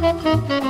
¡Gracias!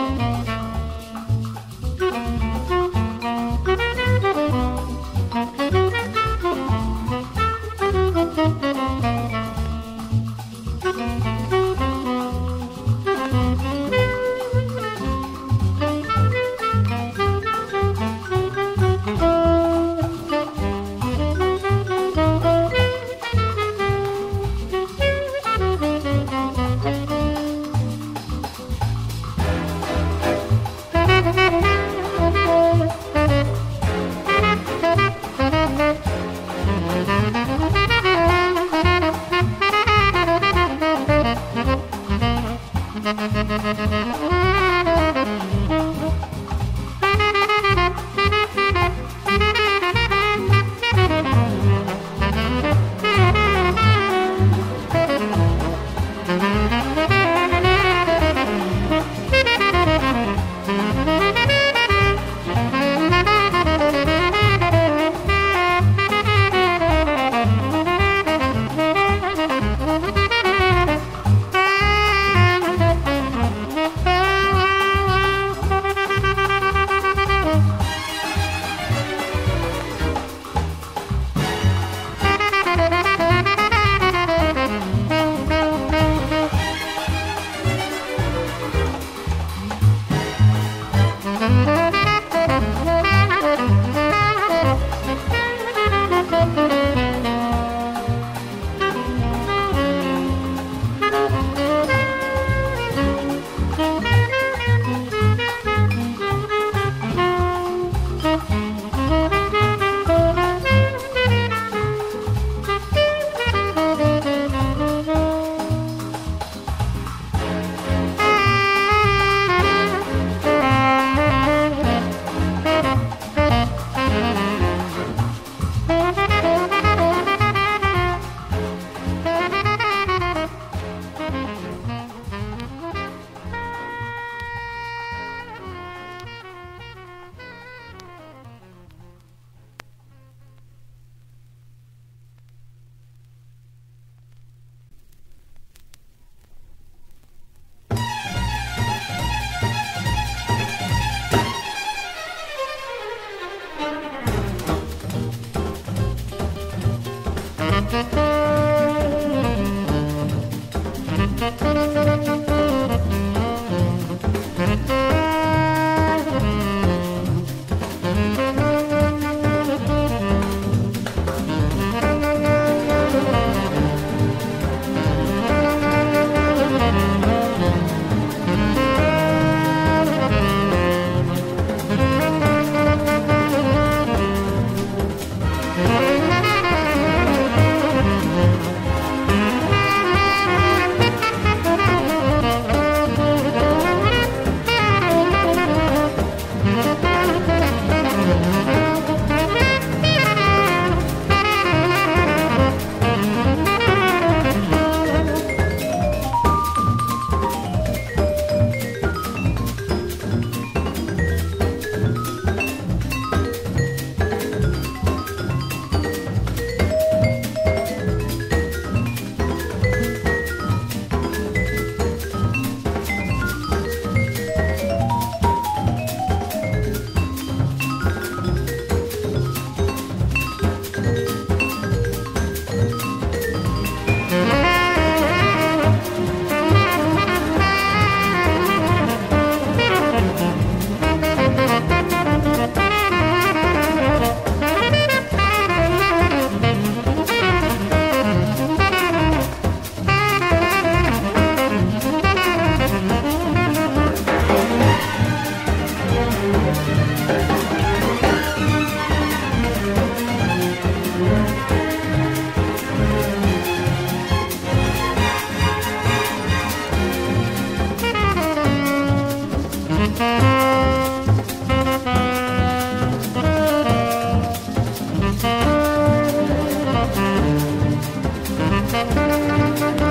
Thank you.